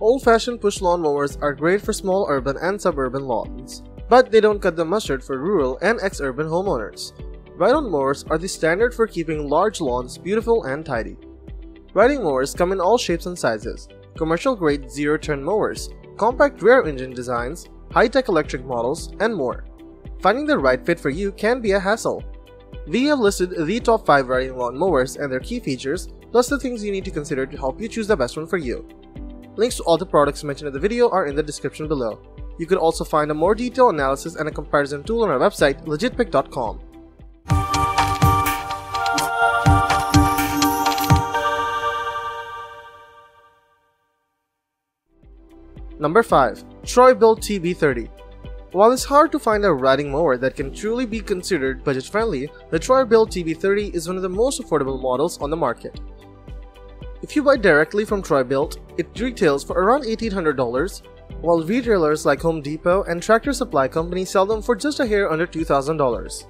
Old-fashioned push lawn mowers are great for small urban and suburban lawns, but they don't cut the mustard for rural and ex-urban homeowners. Ride-on mowers are the standard for keeping large lawns beautiful and tidy. Riding mowers come in all shapes and sizes, commercial-grade zero-turn mowers, compact rear engine designs, high-tech electric models, and more. Finding the right fit for you can be a hassle. We have listed the top 5 riding lawn mowers and their key features, plus the things you need to consider to help you choose the best one for you. Links to all the products mentioned in the video are in the description below. You can also find a more detailed analysis and a comparison tool on our website, legitpick.com. Number 5. Troy-Bilt TB30 While it's hard to find a riding mower that can truly be considered budget-friendly, the Troy-Bilt TB30 is one of the most affordable models on the market. If you buy directly from Troy-Bilt, it retails for around $1,800, while retailers like Home Depot and Tractor Supply Company sell them for just a hair under $2,000.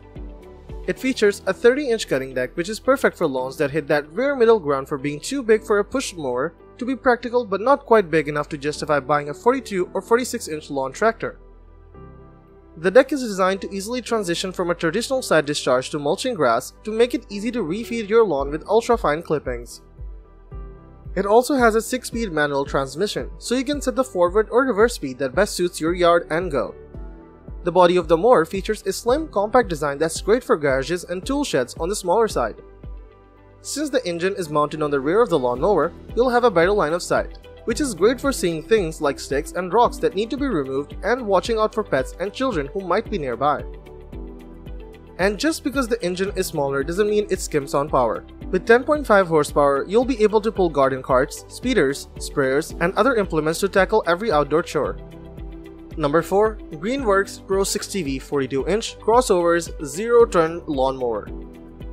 It features a 30-inch cutting deck which is perfect for lawns that hit that rare middle ground for being too big for a push mower to be practical but not quite big enough to justify buying a 42 or 46 inch lawn tractor. The deck is designed to easily transition from a traditional side discharge to mulching grass to make it easy to refeed your lawn with ultra-fine clippings. It also has a 6-speed manual transmission, so you can set the forward or reverse speed that best suits your yard and go. The body of the mower features a slim, compact design that's great for garages and tool sheds on the smaller side. Since the engine is mounted on the rear of the lawnmower, you'll have a better line of sight, which is great for seeing things like sticks and rocks that need to be removed and watching out for pets and children who might be nearby. And just because the engine is smaller doesn't mean it skims on power. With 10.5 horsepower, you'll be able to pull garden carts, speeders, sprayers, and other implements to tackle every outdoor chore. Number 4. Greenworks Pro 60V 42-inch Crossovers Zero Turn Lawnmower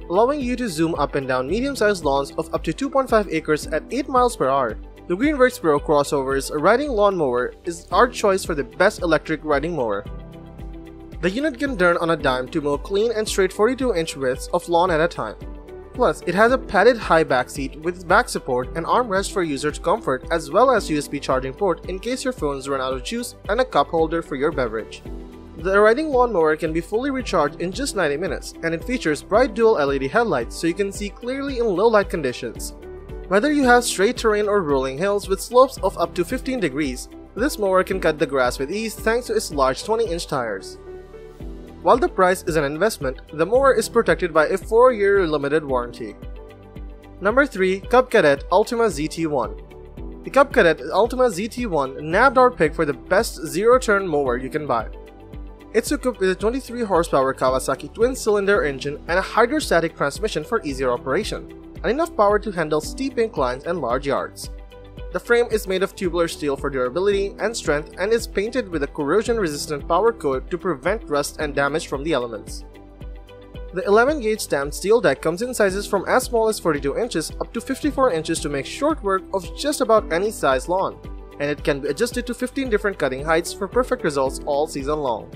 allowing you to zoom up and down medium-sized lawns of up to 2.5 acres at 8 miles per hour. The Greenworks Pro Crossover's riding lawnmower is our choice for the best electric riding mower. The unit can turn on a dime to mow clean and straight 42-inch widths of lawn at a time. Plus, it has a padded high back seat with back support and armrest for user's comfort as well as USB charging port in case your phones run out of juice and a cup holder for your beverage. The riding lawnmower can be fully recharged in just 90 minutes, and it features bright dual LED headlights so you can see clearly in low light conditions. Whether you have straight terrain or rolling hills with slopes of up to 15 degrees, this mower can cut the grass with ease thanks to its large 20-inch tires. While the price is an investment, the mower is protected by a 4-year limited warranty. Number 3. Cub Cadet Ultima ZT1 The Cub Cadet Ultima ZT1 nabbed our pick for the best zero-turn mower you can buy. It's equipped with a 23 horsepower Kawasaki twin-cylinder engine and a hydrostatic transmission for easier operation, and enough power to handle steep inclines and large yards. The frame is made of tubular steel for durability and strength and is painted with a corrosion-resistant power coat to prevent rust and damage from the elements. The 11-gauge stamped steel deck comes in sizes from as small as 42 inches up to 54 inches to make short work of just about any size lawn, and it can be adjusted to 15 different cutting heights for perfect results all season long.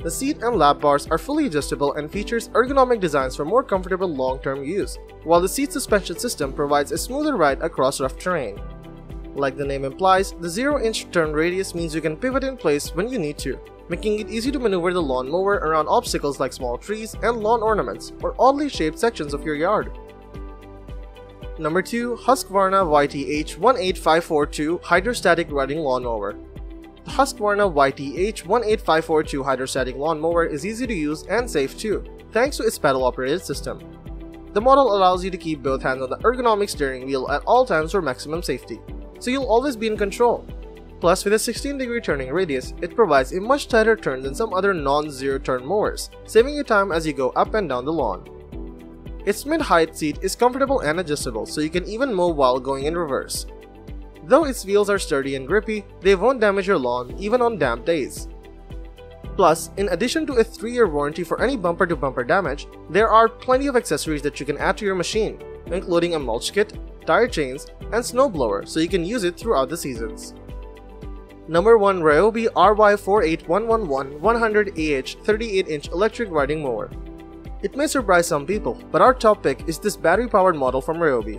The seat and lap bars are fully adjustable and features ergonomic designs for more comfortable long-term use, while the seat suspension system provides a smoother ride across rough terrain. Like the name implies, the 0-inch turn radius means you can pivot in place when you need to, making it easy to maneuver the lawn mower around obstacles like small trees and lawn ornaments or oddly shaped sections of your yard. Number 2. Husqvarna YTH18542 Hydrostatic Riding Lawnmower the Husqvarna YTH18542 hydrostatic lawnmower is easy to use and safe too, thanks to its pedal-operated system. The model allows you to keep both hands on the ergonomic steering wheel at all times for maximum safety, so you'll always be in control. Plus, with a 16 degree turning radius, it provides a much tighter turn than some other non-zero turn mowers, saving you time as you go up and down the lawn. Its mid-height seat is comfortable and adjustable, so you can even mow while going in reverse. Though its wheels are sturdy and grippy, they won't damage your lawn even on damp days. Plus, in addition to a 3-year warranty for any bumper-to-bumper -bumper damage, there are plenty of accessories that you can add to your machine, including a mulch kit, tire chains, and snowblower so you can use it throughout the seasons. Number 1 Ryobi RY48111 100AH 38-inch electric riding mower. It may surprise some people, but our top pick is this battery-powered model from Ryobi.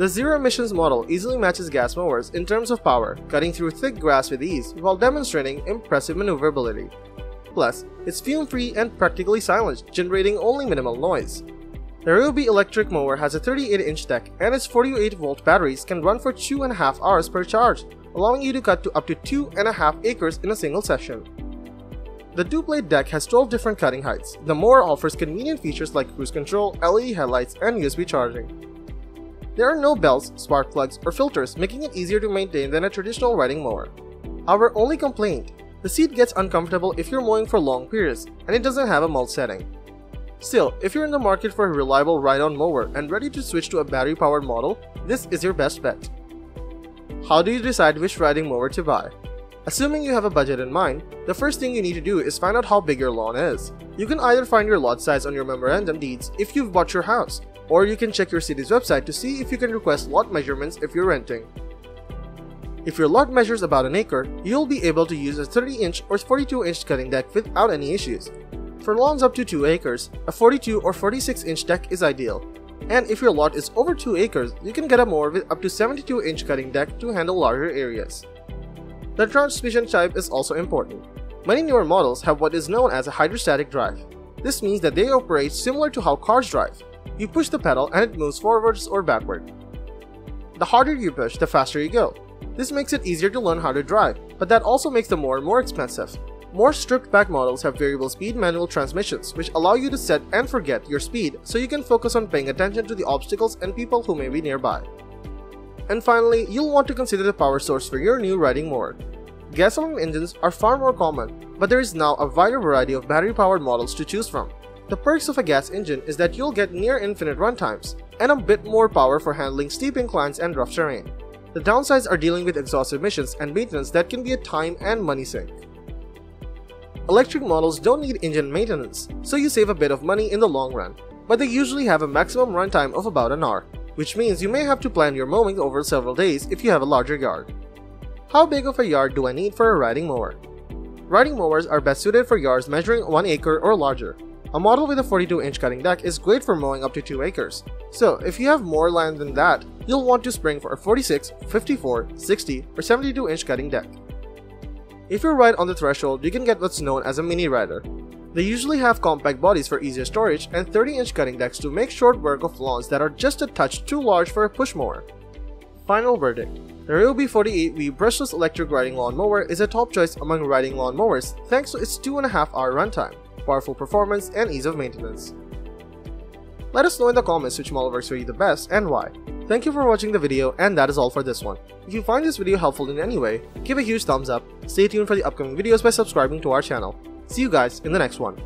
The zero emissions model easily matches gas mowers in terms of power, cutting through thick grass with ease while demonstrating impressive maneuverability. Plus, it's fume-free and practically silent, generating only minimal noise. The Ryobi electric mower has a 38-inch deck and its 48-volt batteries can run for 2.5 hours per charge, allowing you to cut to up to 2.5 acres in a single session. The two-blade deck has 12 different cutting heights. The mower offers convenient features like cruise control, LED headlights, and USB charging. There are no bells, spark plugs, or filters, making it easier to maintain than a traditional riding mower. Our only complaint, the seat gets uncomfortable if you're mowing for long periods, and it doesn't have a mulch setting. Still, if you're in the market for a reliable ride-on mower and ready to switch to a battery-powered model, this is your best bet. How do you decide which riding mower to buy? Assuming you have a budget in mind, the first thing you need to do is find out how big your lawn is. You can either find your lot size on your memorandum deeds if you've bought your house, or you can check your city's website to see if you can request lot measurements if you're renting. If your lot measures about an acre, you'll be able to use a 30-inch or 42-inch cutting deck without any issues. For lawns up to 2 acres, a 42 or 46-inch deck is ideal. And if your lot is over 2 acres, you can get a mower with up to 72-inch cutting deck to handle larger areas. The transmission type is also important. Many newer models have what is known as a hydrostatic drive. This means that they operate similar to how cars drive. You push the pedal and it moves forwards or backward. The harder you push, the faster you go. This makes it easier to learn how to drive, but that also makes the mower more expensive. More stripped back models have variable speed manual transmissions, which allow you to set and forget your speed so you can focus on paying attention to the obstacles and people who may be nearby. And finally, you'll want to consider the power source for your new riding mower. Gasoline engines are far more common, but there is now a wider variety of battery-powered models to choose from. The perks of a gas engine is that you'll get near infinite runtimes, and a bit more power for handling steep inclines and rough terrain. The downsides are dealing with exhaust emissions and maintenance that can be a time and money sink. Electric models don't need engine maintenance, so you save a bit of money in the long run, but they usually have a maximum runtime of about an hour, which means you may have to plan your mowing over several days if you have a larger yard. How big of a yard do I need for a riding mower? Riding mowers are best suited for yards measuring 1 acre or larger. A model with a 42 inch cutting deck is great for mowing up to 2 acres. So if you have more land than that, you'll want to spring for a 46, 54, 60, or 72 inch cutting deck. If you're right on the threshold, you can get what's known as a mini rider. They usually have compact bodies for easier storage and 30 inch cutting decks to make short work of lawns that are just a touch too large for a push mower. Final verdict. The Ryobi 48V brushless electric riding lawn mower is a top choice among riding lawn mowers thanks to its 2.5 hour runtime, powerful performance, and ease of maintenance. Let us know in the comments which model works for you the best and why. Thank you for watching the video and that is all for this one. If you find this video helpful in any way, give a huge thumbs up, stay tuned for the upcoming videos by subscribing to our channel. See you guys in the next one.